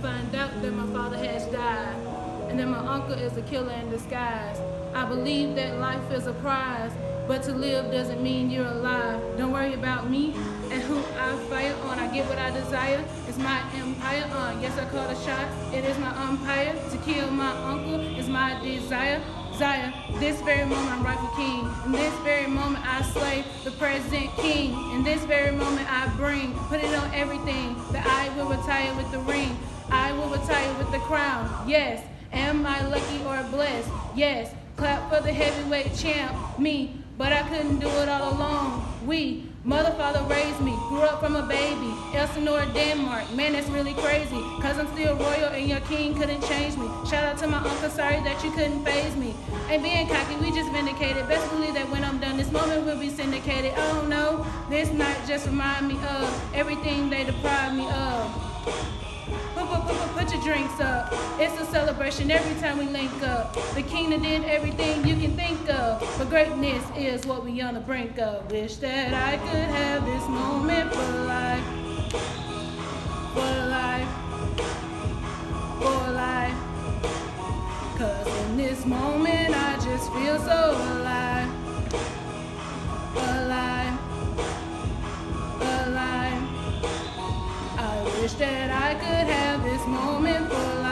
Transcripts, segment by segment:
find out that my father has died and that my uncle is a killer in disguise. I believe that life is a prize, but to live doesn't mean you're alive. Don't worry about me and who I fire on. I get what I desire. It's my empire on. Yes, I call the shot. It is my umpire. To kill my uncle is my desire. Zaya. this very moment I'm rightful king. In this very moment I slay the present king. In this very moment I bring, put it on everything, that I will retire with the I with the crown. Yes. Am I lucky or blessed? Yes. Clap for the heavyweight champ, me. But I couldn't do it all alone. We Mother, father raised me, grew up from a baby, Elsinore, Denmark. Man, that's really crazy, cause I'm still royal and your king couldn't change me. Shout out to my uncle, sorry that you couldn't phase me. Ain't being cocky, we just vindicated. Best believe that when I'm done, this moment will be syndicated. Oh no, this night just remind me of everything they deprived me of. It's a celebration every time we link up. The king that did everything you can think of. But greatness is what we on the brink of. Wish that I could have this moment for life. For life. For life. Cause in this moment I just feel so alive. Alive. Alive. I wish that I could have this moment for life.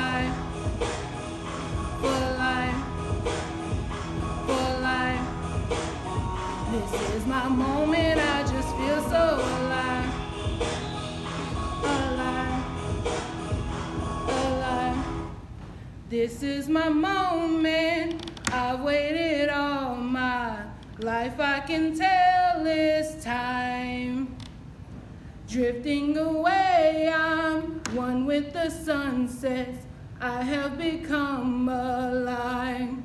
This is my moment, I just feel so alive. Alive. Alive. This is my moment, I've waited all my life, I can tell it's time. Drifting away, I'm one with the sunsets. I have become alive.